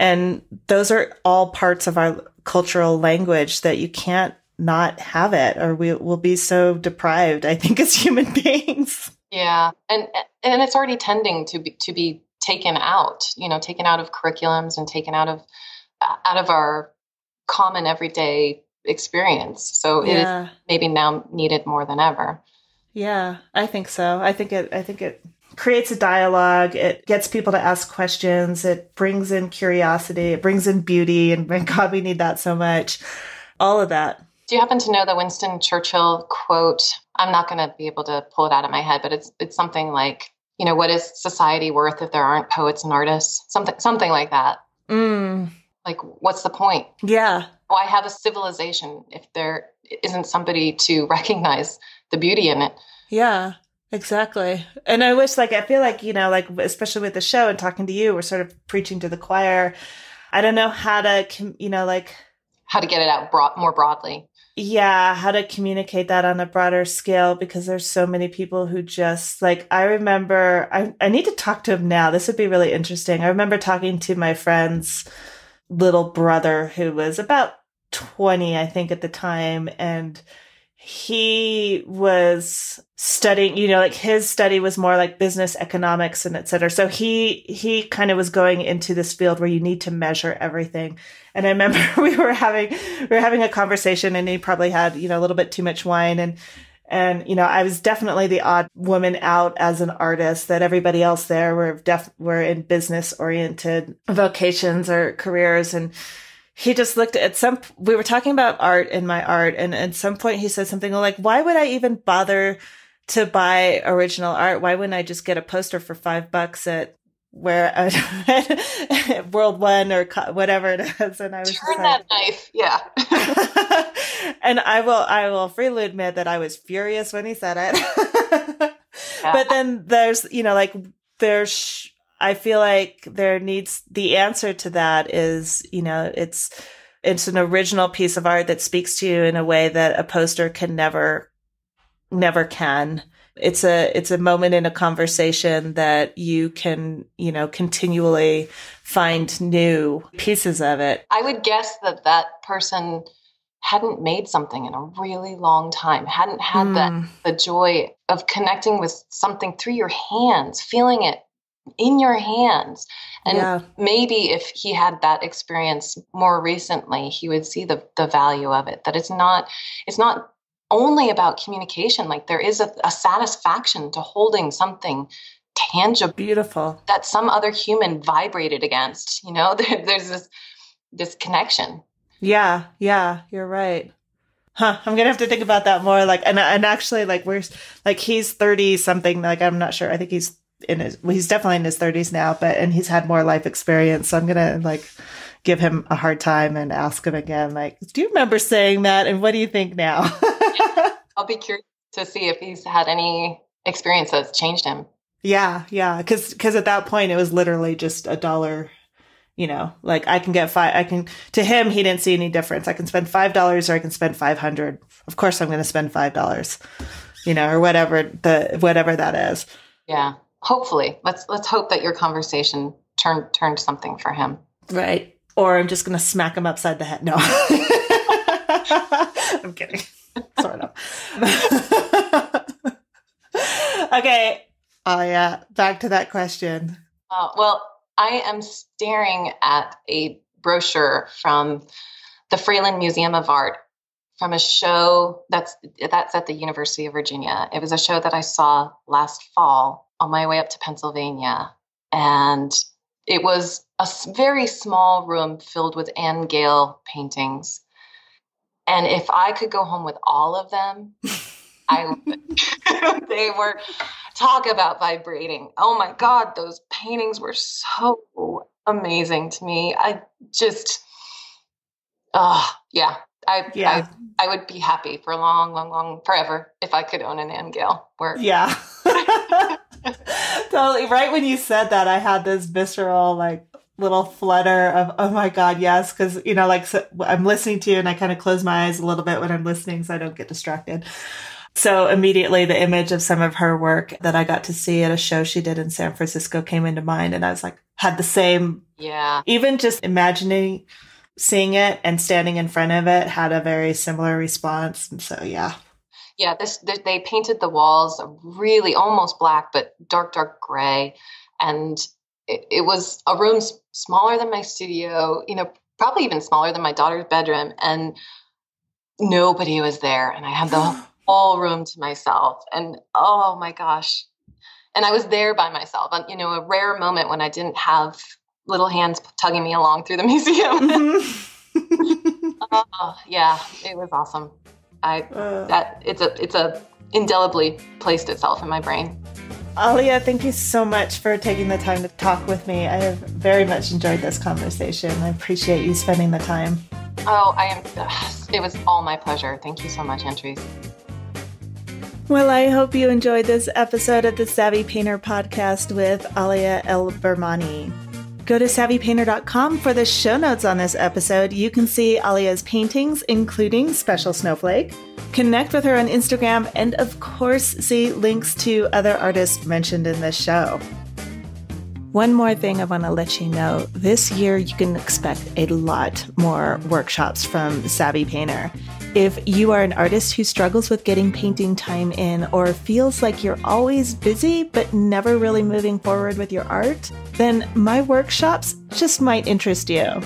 and those are all parts of our cultural language that you can't not have it or we will be so deprived i think as human beings yeah and and it's already tending to be to be taken out you know taken out of curriculums and taken out of out of our common everyday experience. So yeah. it is maybe now needed more than ever. Yeah, I think so. I think it I think it creates a dialogue. It gets people to ask questions. It brings in curiosity. It brings in beauty. And my God, we need that so much. All of that. Do you happen to know the Winston Churchill quote? I'm not going to be able to pull it out of my head, but it's it's something like, you know, what is society worth if there aren't poets and artists? Something something like that. Mm. Like, what's the point? Yeah. Why have a civilization if there isn't somebody to recognize the beauty in it? Yeah. Exactly. And I wish, like, I feel like, you know, like, especially with the show and talking to you, we're sort of preaching to the choir. I don't know how to, you know, like, how to get it out broad, more broadly. Yeah, how to communicate that on a broader scale because there's so many people who just like I remember I I need to talk to him now. This would be really interesting. I remember talking to my friend's little brother who was about 20 I think at the time and he was studying, you know, like his study was more like business economics and et cetera. So he, he kind of was going into this field where you need to measure everything. And I remember we were having, we were having a conversation and he probably had, you know, a little bit too much wine and, and, you know, I was definitely the odd woman out as an artist that everybody else there were def, were in business oriented vocations or careers. And, he just looked at some we were talking about art and my art and at some point he said something like why would i even bother to buy original art? Why wouldn't i just get a poster for five bucks at where uh, world one or whatever it is? And i was turn that like, knife yeah. And i will i will freely admit that i was furious when he said it. Yeah. but then there's you know like there's I feel like there needs the answer to that is, you know, it's it's an original piece of art that speaks to you in a way that a poster can never never can. It's a it's a moment in a conversation that you can, you know, continually find new pieces of it. I would guess that that person hadn't made something in a really long time, hadn't had mm. that the joy of connecting with something through your hands, feeling it in your hands. And yeah. maybe if he had that experience more recently, he would see the the value of it. That it's not it's not only about communication. Like there is a, a satisfaction to holding something tangible, beautiful that some other human vibrated against. You know, there, there's this this connection. Yeah, yeah, you're right. Huh, I'm gonna have to think about that more. Like, and and actually, like, we're like he's thirty something. Like, I'm not sure. I think he's in his well, he's definitely in his 30s now but and he's had more life experience. So i'm gonna like give him a hard time and ask him again like do you remember saying that? And what do you think now? I'll be curious to see if he's had any experience that's changed him. Yeah yeah because because at that point it was literally just a dollar you know like i can get five i can to him he didn't see any difference. I can spend five dollars or i can spend 500 of course i'm going to spend five dollars you know or whatever the whatever that is. Yeah hopefully let's let's hope that your conversation turned turned something for him. Right. Or i'm just going to smack him upside the head. No. I'm kidding. Sort of okay. Oh yeah back to that question. Uh, well i am staring at a brochure from the Fralin museum of art from a show that's that's at the University of Virginia. It was a show that I saw last fall on my way up to Pennsylvania. And it was a very small room filled with Anne Gale paintings. And if I could go home with all of them, I would. they were talk about vibrating. Oh my God, those paintings were so amazing to me. I just, oh, yeah. I, yeah. I, I would be happy for a long, long, long, forever if I could own an Anne Gale work. Yeah. totally. Right when you said that, I had this visceral, like, little flutter of, oh my God, yes. Cause, you know, like, so I'm listening to you and I kind of close my eyes a little bit when I'm listening so I don't get distracted. So immediately the image of some of her work that I got to see at a show she did in San Francisco came into mind. And I was like, had the same. Yeah. Even just imagining seeing it and standing in front of it had a very similar response. And so, yeah yeah, this they painted the walls really almost black, but dark, dark gray, and it, it was a room smaller than my studio. You know, probably even smaller than my daughter's bedroom, and nobody was there and I had the whole room to myself. And oh my gosh. And I was there by myself. You know, a rare moment when I didn't have little hands tugging me along through the museum. Mm-hmm. oh, yeah, it was awesome. I uh, that it's a it's a indelibly placed itself in my brain. Alia, thank you so much for taking the time to talk with me. I have very much enjoyed this conversation. I appreciate you spending the time. Oh, I am. It was all my pleasure. Thank you so much, Antrese. Well, I hope you enjoyed this episode of the Savvy Painter podcast with Alia El Bermani. Go to savvypainter.com for the show notes on this episode. You can see Alia's paintings, including Special Snowflake, connect with her on Instagram, and of course, see links to other artists mentioned in this show. One more thing I want to let you know this year you can expect a lot more workshops from Savvy Painter. If you are an artist who struggles with getting painting time in or feels like you're always busy but never really moving forward with your art, then my workshops just might interest you.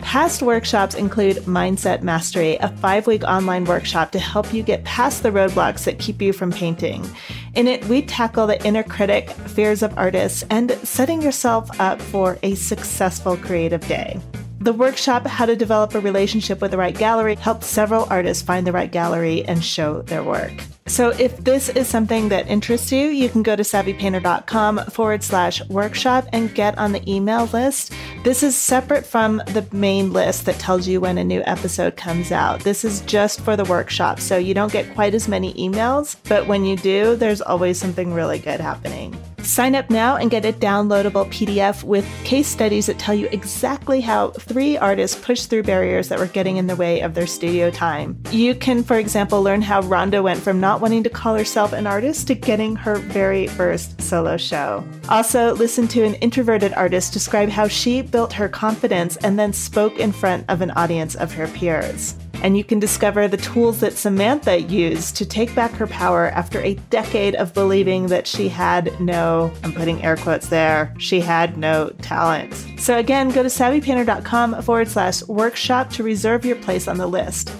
Past workshops include Mindset Mastery, a five week online workshop to help you get past the roadblocks that keep you from painting. In it, we tackle the inner critic, fears of artists, and setting yourself up for a successful creative day. The workshop, How to Develop a Relationship with the Right Gallery, helped several artists find the right gallery and show their work. So if this is something that interests you, you can go to savvypainter.com forward slash workshop and get on the email list. This is separate from the main list that tells you when a new episode comes out. This is just for the workshop, so you don't get quite as many emails, but when you do, there's always something really good happening. Sign up now and get a downloadable PDF with case studies that tell you exactly how three artists pushed through barriers that were getting in the way of their studio time. You can, for example, learn how Rhonda went from not wanting to call herself an artist to getting her very first solo show. Also, listen to an introverted artist describe how she built her confidence and then spoke in front of an audience of her peers and you can discover the tools that Samantha used to take back her power after a decade of believing that she had no, I'm putting air quotes there, she had no talent. So again, go to savvypainter.com forward slash workshop to reserve your place on the list.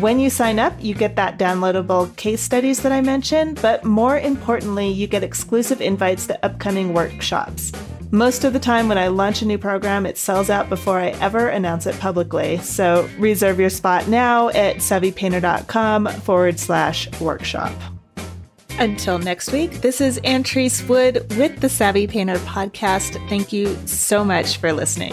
When you sign up, you get that downloadable case studies that I mentioned, but more importantly, you get exclusive invites to upcoming workshops. Most of the time, when I launch a new program, it sells out before I ever announce it publicly. So reserve your spot now at savvypainter.com forward slash workshop. Until next week, this is Antrese Wood with the Savvy Painter podcast. Thank you so much for listening.